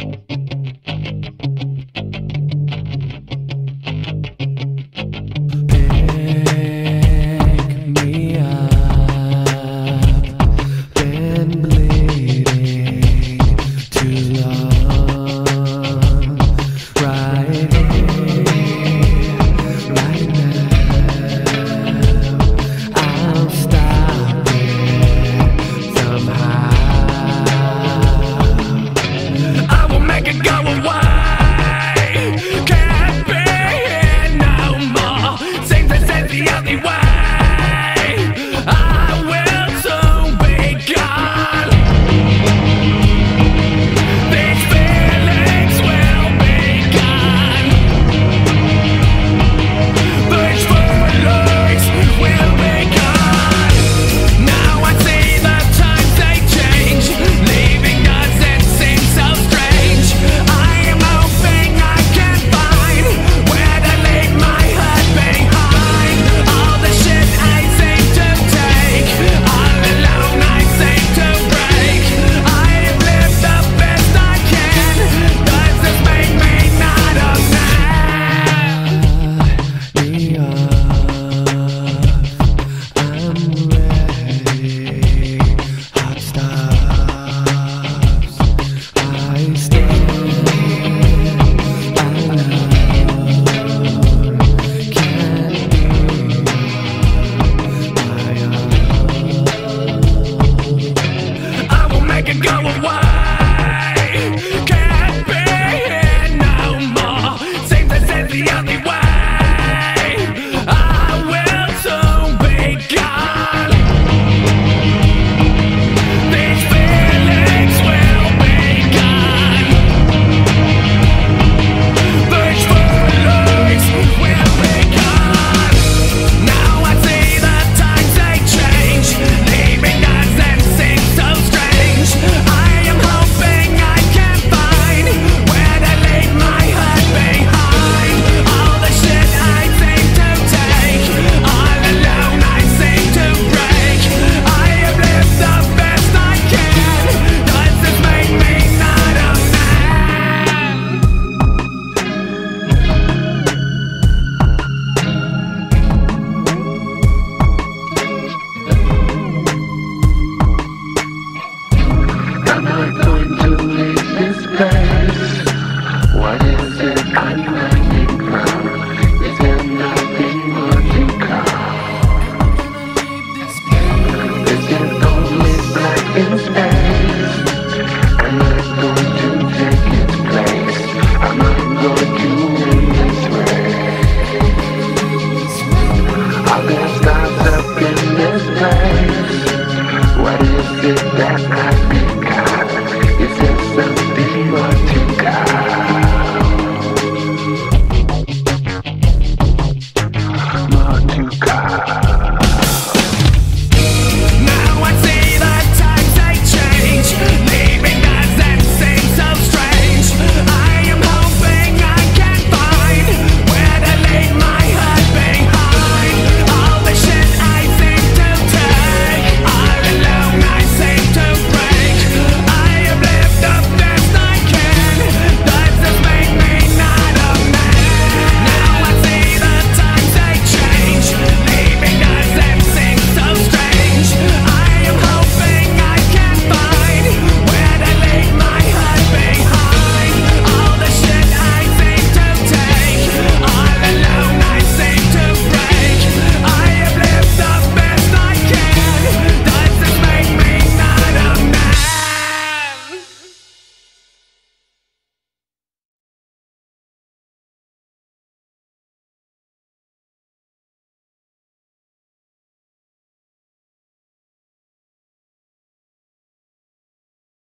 Bye. What is it that I become?